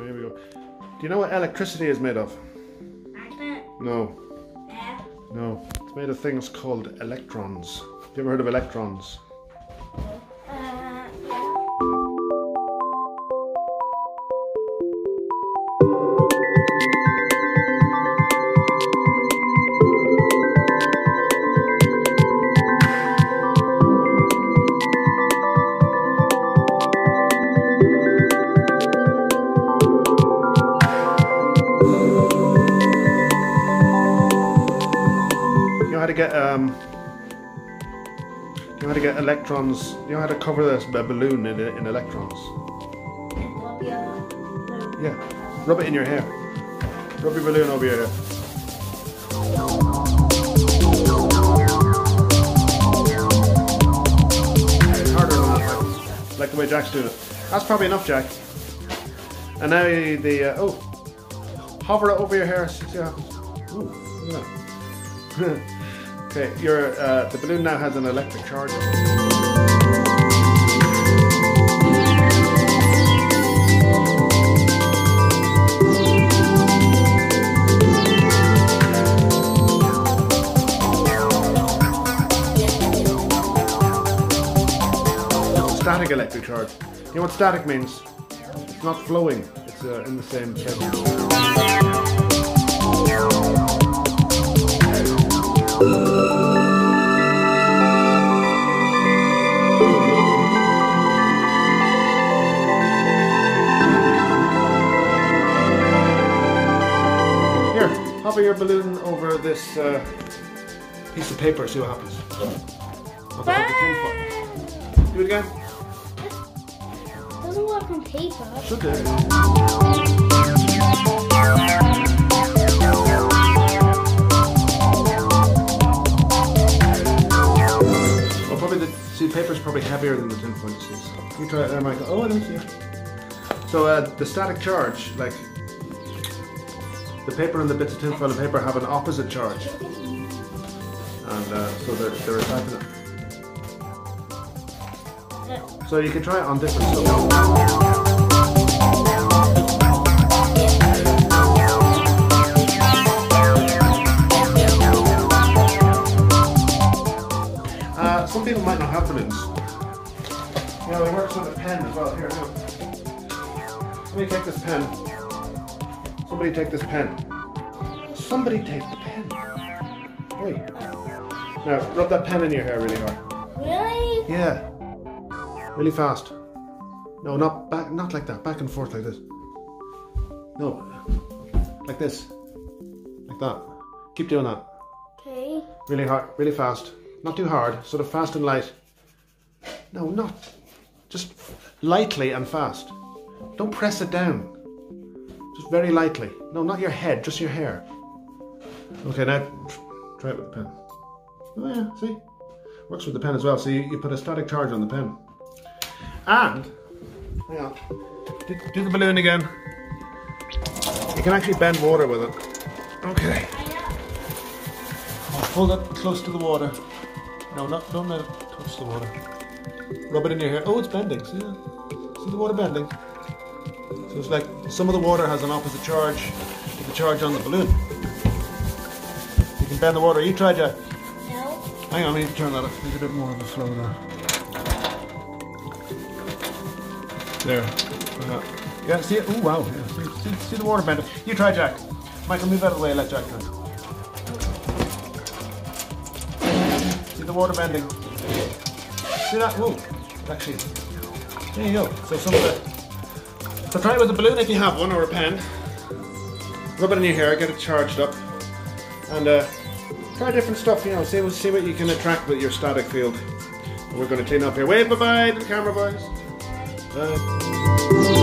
go, here we go. Do you know what electricity is made of? Magnet. No, Air. no. It's made of things called electrons. Have you ever heard of electrons? How to get um. You know how to get electrons. You know how to cover this a balloon in, in electrons. Yeah. Rub it in your hair. Rub your balloon over your hair. Like, the way Jack's doing it. That's probably enough, Jack. And now the uh, oh, hover it over your hair. Happens. Ooh. okay, your uh, the balloon now has an electric charge. Static electric charge. You know what static means? It's not flowing. It's uh, in the same place. Hover your balloon over this uh, piece of paper. See what happens. Over the tin foil. Do it again. Doesn't work on paper. Should do. Well, probably the see paper's probably heavier than the tin foil. You see, so you try it there, Michael. Oh, I don't see it. So uh, the static charge, like the paper and the bits of tin foil and paper, have an opposite charge, and uh, so they're they're attacking it. So you can try it on different stuff. Uh, some people might not have balloons. You know, it works with a pen as well. Here, let me take this pen. Somebody take this pen. Somebody take the pen. Wait. Now, rub that pen in your hair really hard. Really? Yeah. Really fast. No, not back, not like that. Back and forth like this. No. Like this. Like that. Keep doing that. Okay. Really hard, really fast. Not too hard, sort of fast and light. No, not. Just lightly and fast. Don't press it down. Just very lightly. No, not your head, just your hair. Okay, now try it with the pen. Oh yeah, see? Works with the pen as well. So you, you put a static charge on the pen. And, hang on, do, do the balloon again. You can actually bend water with it. Okay. I'll Hold it close to the water. No, not don't let it touch the water. Rub it in your hair. Oh, it's bending. See that? See the water bending? So it's like some of the water has an opposite charge to the charge on the balloon. You can bend the water. You try, Jack. No. Hang on, I need to turn that up. There's a bit more of a flow there. There. Yeah, see it? Oh, wow. Yeah, see, see, see the water bending. You try, Jack. Michael, move out of the way. Let Jack try. See the water bending. See that? Whoa. Actually, there you go. So some of the. So try it with a balloon if you have one or a pen. Rub it in your hair, get it charged up, and uh, try different stuff. You know, see see what you can attract with your static field. We're going to clean up here. Wave bye bye to the camera, boys. Bye.